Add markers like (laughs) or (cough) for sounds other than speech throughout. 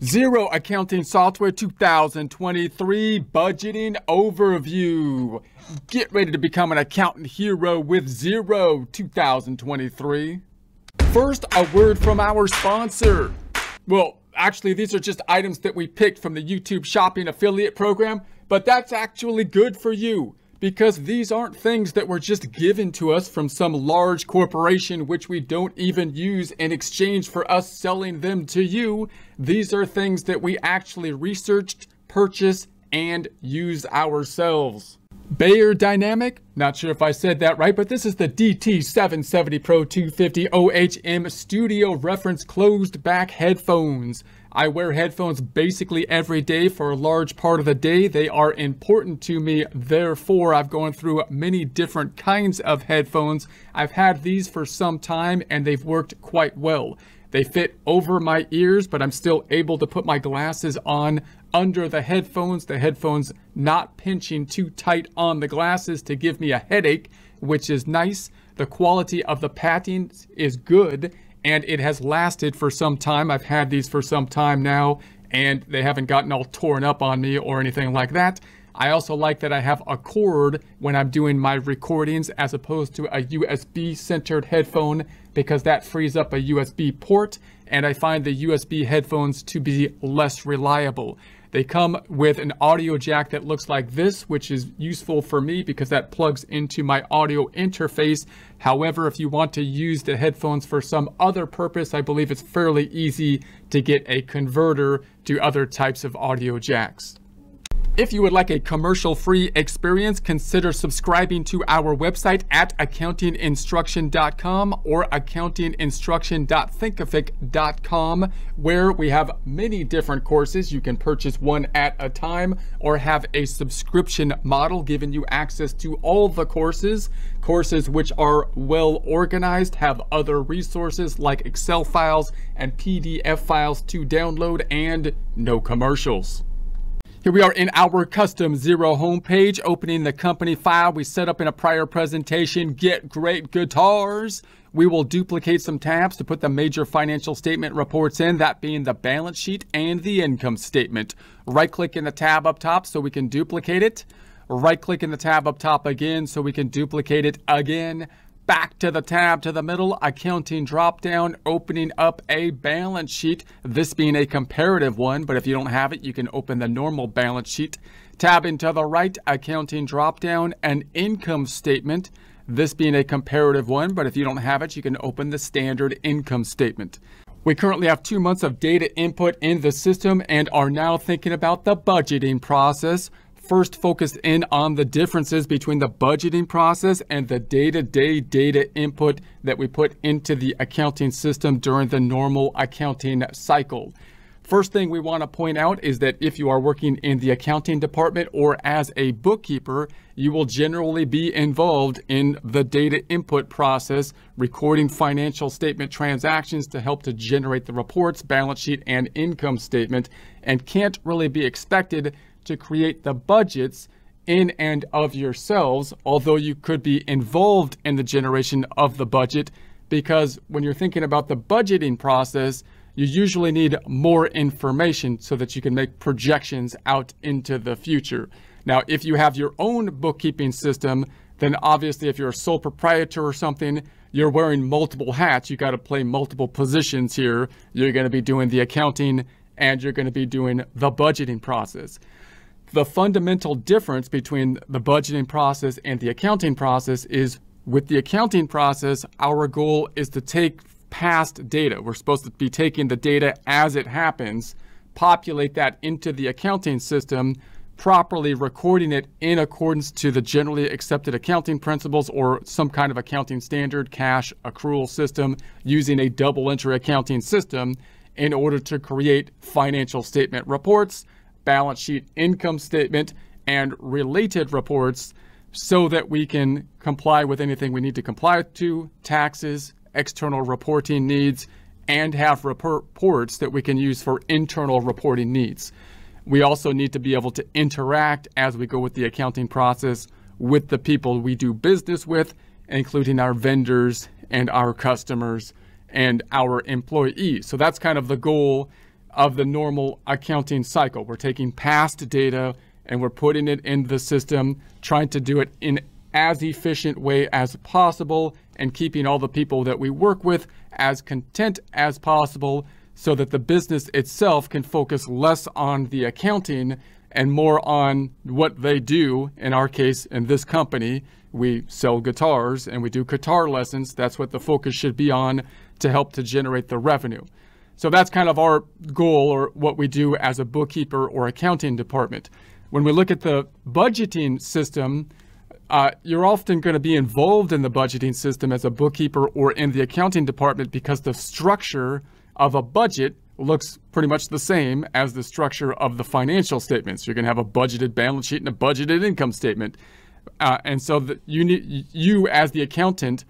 Xero Accounting Software 2023 Budgeting Overview. Get ready to become an accountant hero with Xero 2023. First, a word from our sponsor. Well, actually, these are just items that we picked from the YouTube Shopping Affiliate Program, but that's actually good for you because these aren't things that were just given to us from some large corporation which we don't even use in exchange for us selling them to you. These are things that we actually researched, purchased, and use ourselves. Beyerdynamic, not sure if I said that right, but this is the DT770 Pro 250 OHM Studio Reference Closed Back Headphones. I wear headphones basically every day for a large part of the day. They are important to me. Therefore, I've gone through many different kinds of headphones. I've had these for some time and they've worked quite well. They fit over my ears, but I'm still able to put my glasses on under the headphones. The headphones not pinching too tight on the glasses to give me a headache, which is nice. The quality of the padding is good and it has lasted for some time. I've had these for some time now and they haven't gotten all torn up on me or anything like that. I also like that I have a cord when I'm doing my recordings as opposed to a USB centered headphone because that frees up a USB port and I find the USB headphones to be less reliable. They come with an audio jack that looks like this, which is useful for me because that plugs into my audio interface. However, if you want to use the headphones for some other purpose, I believe it's fairly easy to get a converter to other types of audio jacks. If you would like a commercial-free experience, consider subscribing to our website at accountinginstruction.com or accountinginstruction.thinkific.com, where we have many different courses. You can purchase one at a time or have a subscription model giving you access to all the courses. Courses which are well organized, have other resources like Excel files and PDF files to download, and no commercials. Here we are in our custom Xero homepage, opening the company file we set up in a prior presentation, Get Great Guitars. We will duplicate some tabs to put the major financial statement reports in, that being the balance sheet and the income statement. Right click in the tab up top so we can duplicate it. Right click in the tab up top again so we can duplicate it again back to the tab to the middle, accounting drop down, opening up a balance sheet, this being a comparative one, but if you don't have it, you can open the normal balance sheet. Tabbing to the right, accounting drop down, an income statement, this being a comparative one, but if you don't have it, you can open the standard income statement. We currently have two months of data input in the system and are now thinking about the budgeting process first focused in on the differences between the budgeting process and the day-to-day data input that we put into the accounting system during the normal accounting cycle. First thing we want to point out is that if you are working in the accounting department or as a bookkeeper, you will generally be involved in the data input process, recording financial statement transactions to help to generate the reports, balance sheet, and income statement, and can't really be expected to create the budgets in and of yourselves, although you could be involved in the generation of the budget, because when you're thinking about the budgeting process, you usually need more information so that you can make projections out into the future. Now, if you have your own bookkeeping system, then obviously if you're a sole proprietor or something, you're wearing multiple hats. You got to play multiple positions here. You're going to be doing the accounting and you're going to be doing the budgeting process the fundamental difference between the budgeting process and the accounting process is with the accounting process, our goal is to take past data. We're supposed to be taking the data as it happens, populate that into the accounting system, properly recording it in accordance to the generally accepted accounting principles or some kind of accounting standard, cash accrual system, using a double entry accounting system in order to create financial statement reports balance sheet, income statement, and related reports so that we can comply with anything we need to comply to, taxes, external reporting needs, and have reports that we can use for internal reporting needs. We also need to be able to interact as we go with the accounting process with the people we do business with, including our vendors and our customers and our employees. So that's kind of the goal of the normal accounting cycle. We're taking past data and we're putting it in the system, trying to do it in as efficient way as possible and keeping all the people that we work with as content as possible so that the business itself can focus less on the accounting and more on what they do. In our case, in this company, we sell guitars and we do guitar lessons. That's what the focus should be on to help to generate the revenue. So that's kind of our goal or what we do as a bookkeeper or accounting department. When we look at the budgeting system, uh, you're often going to be involved in the budgeting system as a bookkeeper or in the accounting department because the structure of a budget looks pretty much the same as the structure of the financial statements. You're going to have a budgeted balance sheet and a budgeted income statement. Uh, and so the, you, you, as the accountant,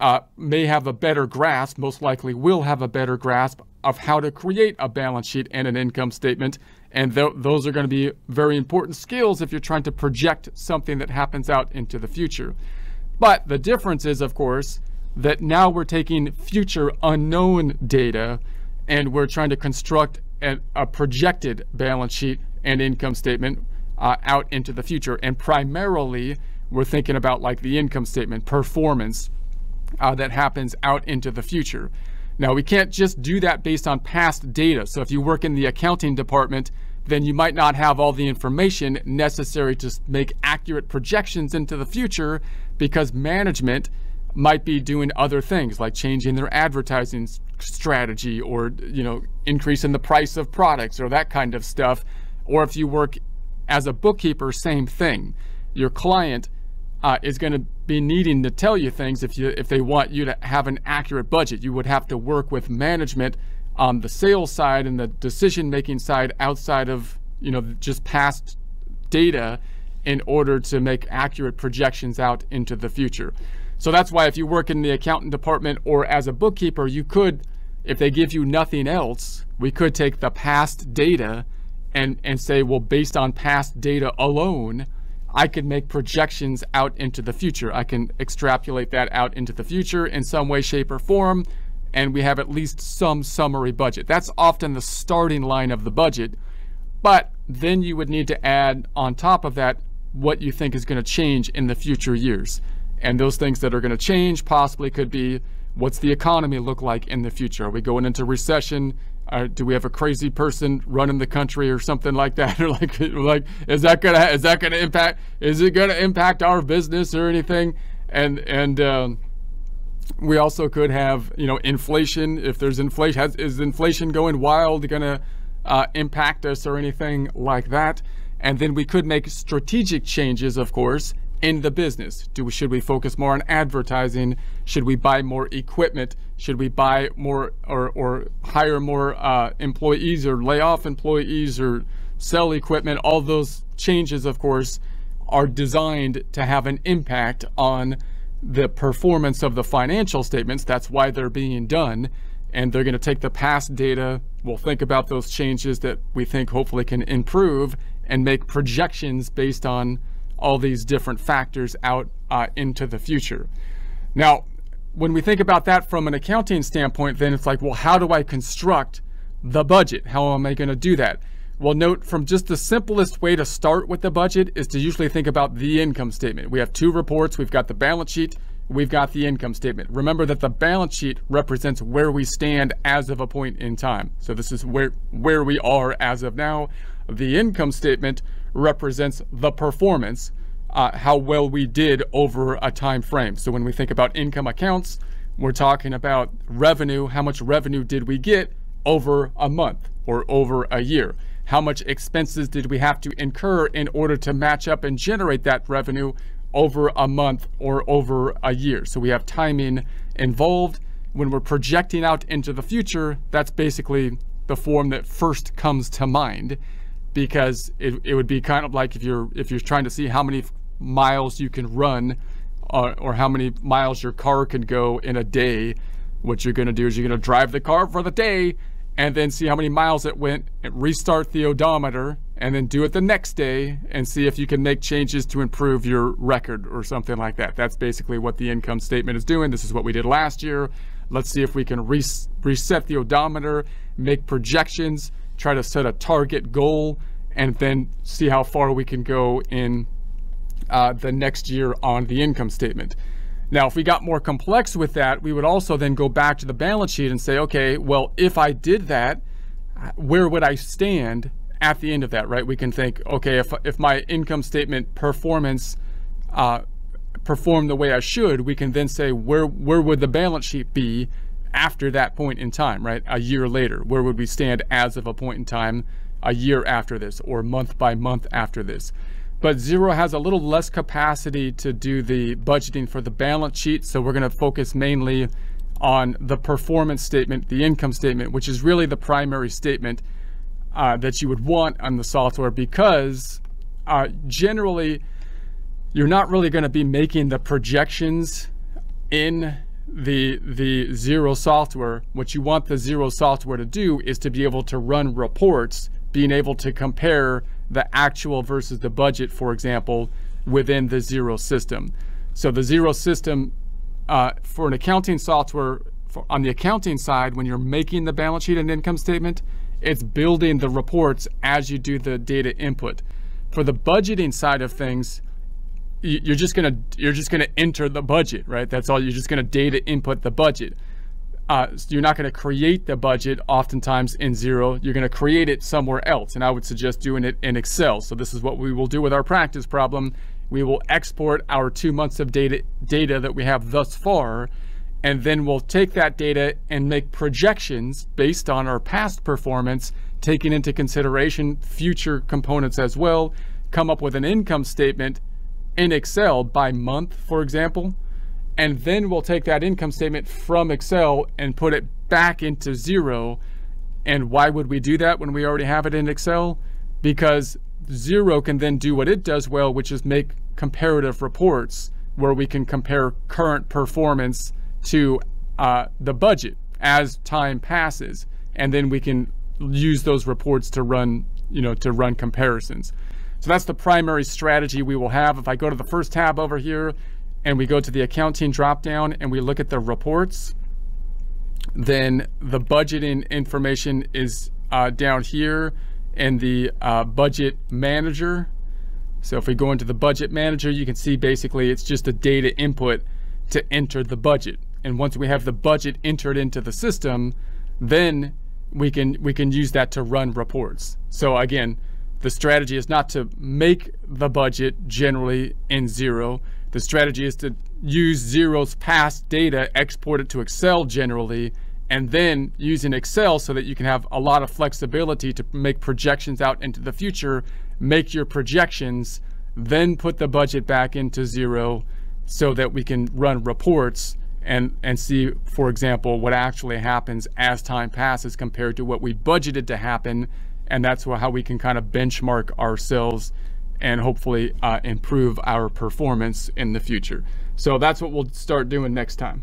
uh, may have a better grasp, most likely will have a better grasp of how to create a balance sheet and an income statement. And th- those are going to be very important skills if you're trying to project something that happens out into the future. But the difference is, of course, that now we're taking future unknown data and we're trying to construct a, a projected balance sheet and income statement uh, out into the future. And primarily, we're thinking about like the income statement performance uh, that happens out into the future. Now, we can't just do that based on past data. So if you work in the accounting department, then you might not have all the information necessary to make accurate projections into the future because management might be doing other things like changing their advertising strategy or you know increasing the price of products or that kind of stuff or if you work as a bookkeeper same thing your client uh, is going to be needing to tell you things if you if they want you to have an accurate budget. You would have to work with management on the sales side and the decision making side outside of you know just past data in order to make accurate projections out into the future. So that's why if you work in the accountant department or as a bookkeeper, you could, if they give you nothing else, we could take the past data and, and say, well, based on past data alone, I could make projections out into the future. I can extrapolate that out into the future in some way, shape, or form, and we have at least some summary budget. That's often the starting line of the budget, but then you would need to add on top of that what you think is going to change in the future years. And those things that are going to change possibly could be what's the economy look like in the future? Are we going into recession? Uh, do we have a crazy person running the country or something like that? (laughs) or like, like is that gonna is that gonna impact? Is it gonna impact our business or anything? And and um, we also could have you know inflation. If there's inflation, has, is inflation going wild gonna uh, impact us or anything like that? And then we could make strategic changes, of course, in the business? Do we, should we focus more on advertising? Should we buy more equipment? Should we buy more or, or hire more uh, employees or lay off employees or sell equipment? All those changes, of course, are designed to have an impact on the performance of the financial statements. That's why they're being done. And they're going to take the past data. We'll think about those changes that we think hopefully can improve and make projections based on all these different factors out uh, into the future. Now, when we think about that from an accounting standpoint, then it's like, well, how do I construct the budget? How am I going to do that? Well, note from just the simplest way to start with the budget is to usually think about the income statement. We have two reports. We've got the balance sheet. We've got the income statement. Remember that the balance sheet represents where we stand as of a point in time. So this is where, where we are as of now. The income statement represents the performance, uh, how well we did over a time frame. So when we think about income accounts, we're talking about revenue. How much revenue did we get over a month or over a year? How much expenses did we have to incur in order to match up and generate that revenue over a month or over a year? So we have timing involved. When we're projecting out into the future, that's basically the form that first comes to mind because it, it would be kind of like if you're if you're trying to see how many miles you can run or, or how many miles your car can go in a day what you're going to do is you're going to drive the car for the day and then see how many miles it went and restart the odometer and then do it the next day and see if you can make changes to improve your record or something like that. That's basically what the income statement is doing. This is what we did last year. Let's see if we can res reset the odometer make projections, try to set a target goal, and then see how far we can go in uh, the next year on the income statement. Now, if we got more complex with that, we would also then go back to the balance sheet and say, okay, well, if I did that, where would I stand at the end of that, right? We can think, okay, if, if my income statement performance uh, performed the way I should, we can then say, where, where would the balance sheet be after that point in time, right? A year later, where would we stand as of a point in time a year after this or month by month after this? But Xero has a little less capacity to do the budgeting for the balance sheet. So we're going to focus mainly on the performance statement, the income statement, which is really the primary statement uh, that you would want on the software because uh, generally you're not really going to be making the projections in the the Xero software what you want the Xero software to do is to be able to run reports being able to compare the actual versus the budget for example within the Xero system so the Xero system uh, for an accounting software for, on the accounting side when you're making the balance sheet and income statement it's building the reports as you do the data input for the budgeting side of things you're just gonna you're just gonna enter the budget, right? That's all. You're just gonna data input the budget. Uh, you're not going to create the budget oftentimes in Xero. You're going to create it somewhere else, and I would suggest doing it in Excel. So this is what we will do with our practice problem. We will export our two months of data data that we have thus far, and then we'll take that data and make projections based on our past performance, taking into consideration future components as well. Come up with an income statement in Excel by month, for example, and then we'll take that income statement from Excel and put it back into Xero. And why would we do that when we already have it in Excel? Because Xero can then do what it does well, which is make comparative reports where we can compare current performance to uh, the budget as time passes. And then we can use those reports to run, you know, to run comparisons. So that's the primary strategy we will have. If I go to the first tab over here and we go to the accounting dropdown and we look at the reports, then the budgeting information is uh, down here and the uh, budget manager. So if we go into the budget manager, you can see basically it's just a data input to enter the budget. And once we have the budget entered into the system, then we can we can use that to run reports. So again, the strategy is not to make the budget generally in Xero. The strategy is to use Xero's past data, export it to Excel generally, and then using Excel so that you can have a lot of flexibility to make projections out into the future, make your projections, then put the budget back into Xero so that we can run reports and, and see, for example, what actually happens as time passes compared to what we budgeted to happen. And that's how we can kind of benchmark ourselves and hopefully uh, improve our performance in the future. So that's what we'll start doing next time.